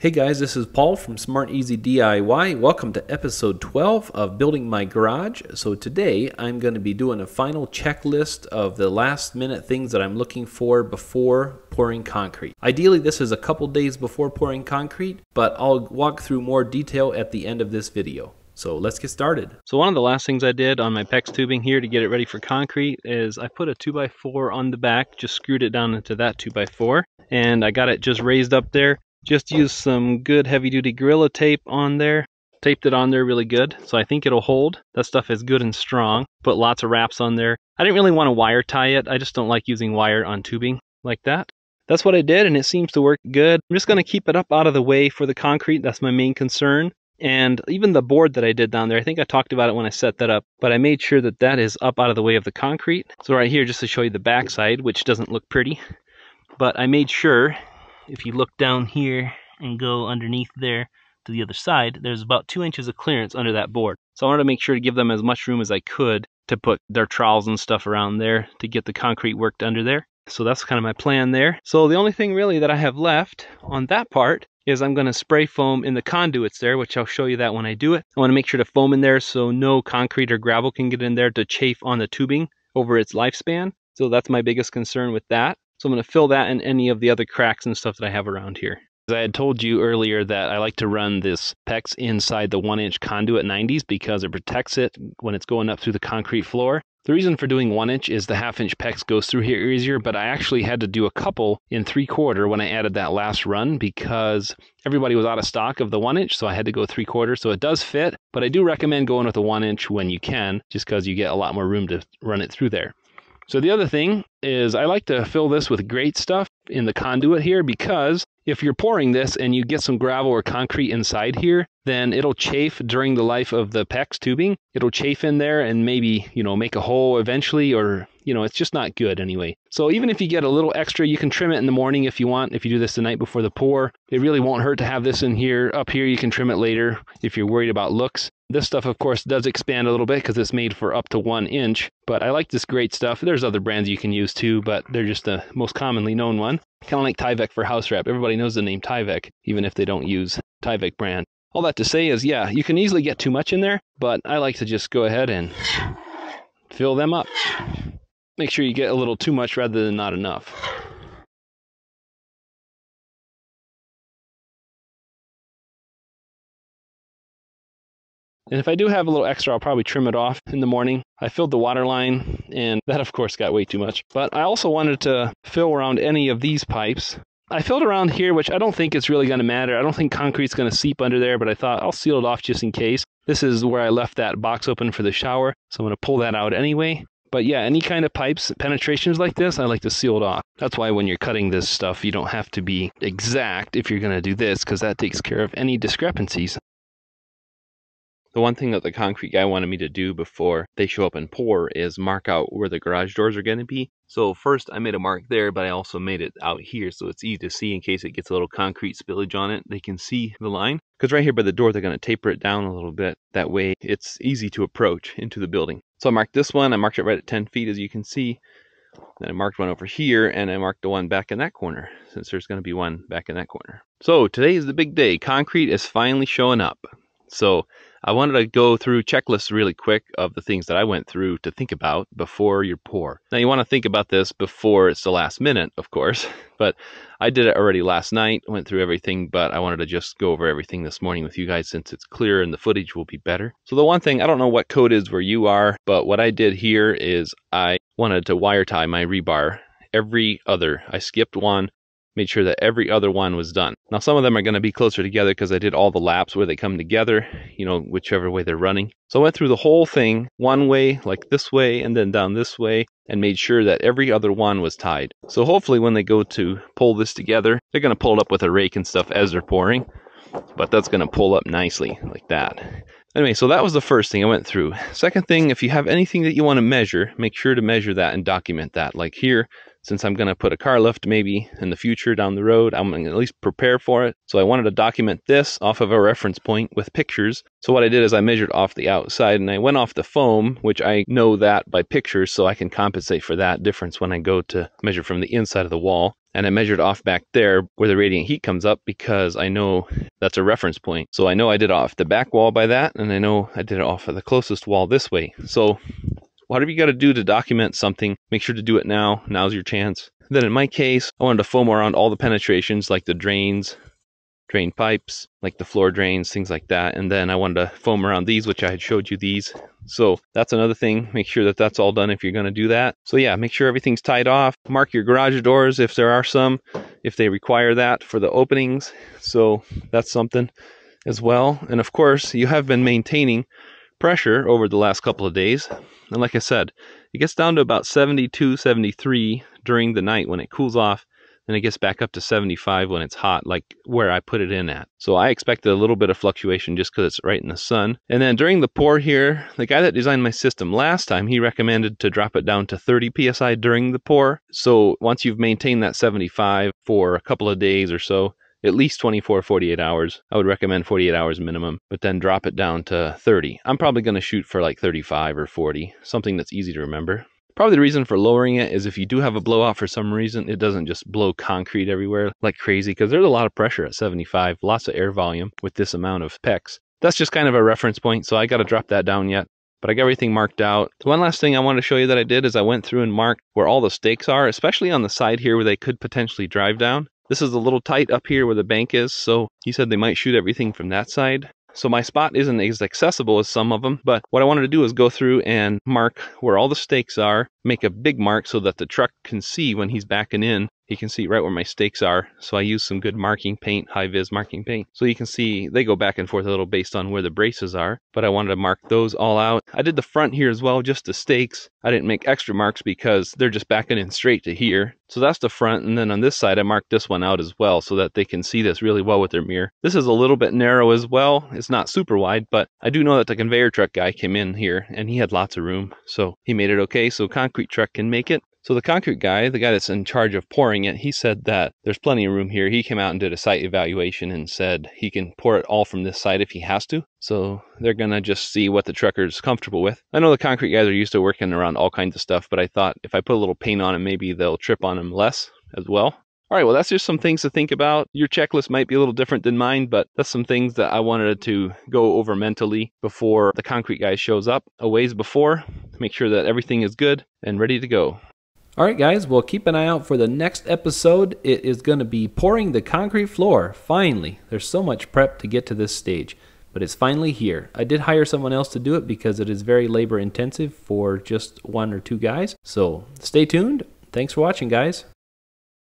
Hey guys, this is Paul from Smart Easy DIY. Welcome to episode 12 of Building My Garage. So today I'm going to be doing a final checklist of the last minute things that I'm looking for before pouring concrete. Ideally this is a couple days before pouring concrete, but I'll walk through more detail at the end of this video. So let's get started. So one of the last things I did on my PEX tubing here to get it ready for concrete is I put a 2x4 on the back, just screwed it down into that 2x4, and I got it just raised up there just used some good heavy duty Gorilla tape on there. Taped it on there really good, so I think it'll hold. That stuff is good and strong. Put lots of wraps on there. I didn't really want to wire tie it. I just don't like using wire on tubing like that. That's what I did, and it seems to work good. I'm just going to keep it up out of the way for the concrete. That's my main concern. And even the board that I did down there, I think I talked about it when I set that up, but I made sure that that is up out of the way of the concrete. So right here, just to show you the backside, which doesn't look pretty, but I made sure if you look down here and go underneath there to the other side, there's about two inches of clearance under that board. So I wanted to make sure to give them as much room as I could to put their trowels and stuff around there to get the concrete worked under there. So that's kind of my plan there. So the only thing really that I have left on that part is I'm going to spray foam in the conduits there, which I'll show you that when I do it. I want to make sure to foam in there so no concrete or gravel can get in there to chafe on the tubing over its lifespan. So that's my biggest concern with that. So I'm going to fill that in any of the other cracks and stuff that I have around here. I had told you earlier that I like to run this PEX inside the one inch conduit 90s because it protects it when it's going up through the concrete floor. The reason for doing one inch is the half inch PEX goes through here easier, but I actually had to do a couple in three quarter when I added that last run because everybody was out of stock of the one inch, so I had to go three quarter. So it does fit, but I do recommend going with a one inch when you can, just because you get a lot more room to run it through there. So the other thing is I like to fill this with great stuff in the conduit here because if you're pouring this and you get some gravel or concrete inside here, then it'll chafe during the life of the PEX tubing. It'll chafe in there and maybe, you know, make a hole eventually or, you know, it's just not good anyway. So even if you get a little extra, you can trim it in the morning if you want, if you do this the night before the pour. It really won't hurt to have this in here. Up here, you can trim it later if you're worried about looks. This stuff, of course, does expand a little bit because it's made for up to one inch, but I like this great stuff. There's other brands you can use too, but they're just the most commonly known one. Kind of like Tyvek for house wrap. Everybody knows the name Tyvek, even if they don't use Tyvek brand. All that to say is, yeah, you can easily get too much in there, but I like to just go ahead and fill them up. Make sure you get a little too much rather than not enough. And if I do have a little extra, I'll probably trim it off in the morning. I filled the water line, and that, of course, got way too much. But I also wanted to fill around any of these pipes. I filled around here, which I don't think it's really going to matter. I don't think concrete's going to seep under there, but I thought I'll seal it off just in case. This is where I left that box open for the shower, so I'm going to pull that out anyway. But yeah, any kind of pipes, penetrations like this, I like to seal it off. That's why when you're cutting this stuff, you don't have to be exact if you're going to do this, because that takes care of any discrepancies. The one thing that the concrete guy wanted me to do before they show up and pour is mark out where the garage doors are going to be. So first I made a mark there, but I also made it out here so it's easy to see in case it gets a little concrete spillage on it. They can see the line. Because right here by the door, they're going to taper it down a little bit. That way it's easy to approach into the building. So I marked this one. I marked it right at 10 feet as you can see. Then I marked one over here and I marked the one back in that corner since there's going to be one back in that corner. So today is the big day. Concrete is finally showing up. So I wanted to go through checklists really quick of the things that I went through to think about before you pour. Now, you want to think about this before it's the last minute, of course, but I did it already last night, went through everything, but I wanted to just go over everything this morning with you guys since it's clear and the footage will be better. So, the one thing, I don't know what code is where you are, but what I did here is I wanted to wire tie my rebar every other. I skipped one made sure that every other one was done. Now, some of them are going to be closer together because I did all the laps where they come together, you know, whichever way they're running. So I went through the whole thing one way, like this way, and then down this way, and made sure that every other one was tied. So hopefully, when they go to pull this together, they're going to pull it up with a rake and stuff as they're pouring, but that's going to pull up nicely like that. Anyway, so that was the first thing I went through. Second thing, if you have anything that you want to measure, make sure to measure that and document that. Like here, since I'm going to put a car lift maybe in the future down the road, I'm going to at least prepare for it. So I wanted to document this off of a reference point with pictures. So what I did is I measured off the outside and I went off the foam, which I know that by pictures, so I can compensate for that difference when I go to measure from the inside of the wall. and I measured off back there where the radiant heat comes up because I know that's a reference point. So I know I did off the back wall by that, and I know I did it off of the closest wall this way. So whatever you got to do to document something, make sure to do it now. Now's your chance. Then in my case, I wanted to foam around all the penetrations like the drains, drain pipes, like the floor drains, things like that. And then I wanted to foam around these, which I had showed you these. So that's another thing. Make sure that that's all done if you're going to do that. So yeah, make sure everything's tied off. Mark your garage doors if there are some, if they require that for the openings. So that's something as well. And of course, you have been maintaining pressure over the last couple of days. And like I said, it gets down to about 72, 73 during the night when it cools off. Then it gets back up to 75 when it's hot, like where I put it in at. So I expected a little bit of fluctuation just because it's right in the sun. And then during the pour here, the guy that designed my system last time, he recommended to drop it down to 30 psi during the pour. So once you've maintained that 75 for a couple of days or so, at least 24 48 hours i would recommend 48 hours minimum but then drop it down to 30 i'm probably going to shoot for like 35 or 40 something that's easy to remember Probably the reason for lowering it is if you do have a blowout for some reason, it doesn't just blow concrete everywhere like crazy because there's a lot of pressure at 75, lots of air volume with this amount of PEX. That's just kind of a reference point, so I got to drop that down yet. But I got everything marked out. The one last thing I want to show you that I did is I went through and marked where all the stakes are, especially on the side here where they could potentially drive down. This is a little tight up here where the bank is, so he said they might shoot everything from that side. So my spot isn't as accessible as some of them, but what I wanted to do is go through and mark where all the stakes are, make a big mark so that the truck can see when he's backing in you can see right where my stakes are. So I use some good marking paint, high vis marking paint. So you can see they go back and forth a little based on where the braces are, but I wanted to mark those all out. I did the front here as well, just the stakes. I didn't make extra marks because they're just backing in straight to here. So that's the front. And then on this side, I marked this one out as well so that they can see this really well with their mirror. This is a little bit narrow as well. It's not super wide, but I do know that the conveyor truck guy came in here and he had lots of room. So he made it okay. So concrete truck can make it. So the concrete guy, the guy that's in charge of pouring it, he said that there's plenty of room here. He came out and did a site evaluation and said he can pour it all from this side if he has to. So they're going to just see what the trucker's comfortable with. I know the concrete guys are used to working around all kinds of stuff, but I thought if I put a little paint on it, maybe they'll trip on them less as well. All right, well, that's just some things to think about. Your checklist might be a little different than mine, but that's some things that I wanted to go over mentally before the concrete guy shows up a ways before. Make sure that everything is good and ready to go. All right, guys, well, keep an eye out for the next episode. It is going to be pouring the concrete floor. Finally, there's so much prep to get to this stage, but it's finally here. I did hire someone else to do it because it is very labor intensive for just one or two guys. So stay tuned. Thanks for watching, guys.